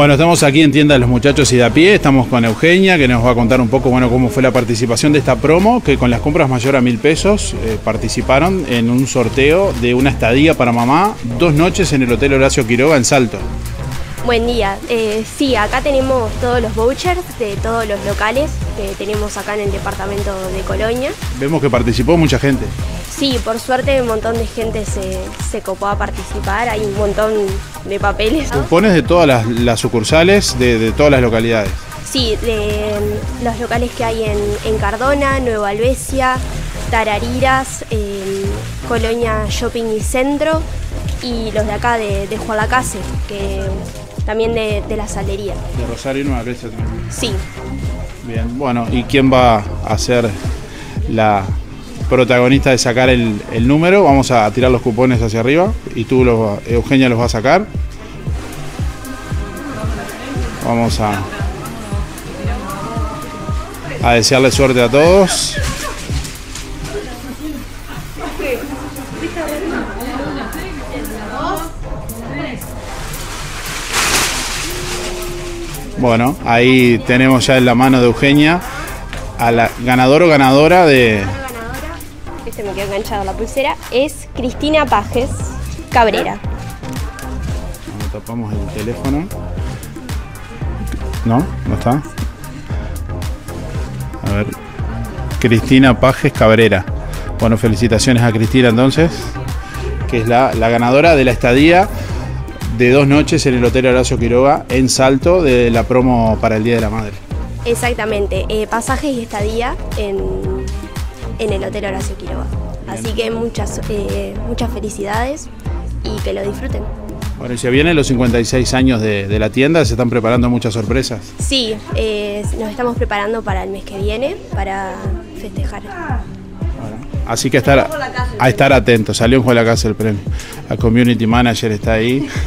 Bueno, estamos aquí en Tienda de los Muchachos y de a pie, estamos con Eugenia que nos va a contar un poco bueno, cómo fue la participación de esta promo, que con las compras mayor a mil pesos eh, participaron en un sorteo de una estadía para mamá, dos noches en el Hotel Horacio Quiroga en Salto. Buen día. Eh, sí, acá tenemos todos los vouchers de todos los locales que tenemos acá en el departamento de Colonia. Vemos que participó mucha gente. Sí, por suerte un montón de gente se, se copó a participar, hay un montón de papeles. Cupones de todas las, las sucursales, de, de todas las localidades. Sí, de mm, los locales que hay en, en Cardona, Nueva Albesia, Tarariras, eh, Colonia Shopping y Centro y los de acá de, de Juan Lacase, que también de, de la salería. De Rosario y Nueva Grecia también. Sí, Bien, bueno, ¿y quién va a ser la protagonista de sacar el, número? Vamos a tirar los cupones hacia arriba y tú, los, Eugenia, los va a sacar. Vamos a, a desearle suerte a todos. Bueno, ahí tenemos ya en la mano de Eugenia a la ganador o ganadora de, Ganadora, este me quedó enganchado la pulsera, es Cristina Pajes Cabrera. Bueno, tapamos el teléfono. ¿No? ¿No está? A ver. Cristina Pajes Cabrera. Bueno, felicitaciones a Cristina entonces, que es la, la ganadora de la estadía de dos noches en el Hotel Horacio Quiroga en Salto de la promo para el Día de la Madre. Exactamente, eh, pasajes y estadía en, en el Hotel Horacio Quiroga. Así que muchas, eh, muchas felicidades y que lo disfruten. Bueno, y se vienen los 56 años de, de la tienda, se están preparando muchas sorpresas. Sí, eh, nos estamos preparando para el mes que viene, para festejar. Así que estar, a estar atentos. Salió en Juan la Casa el premio. La community manager está ahí.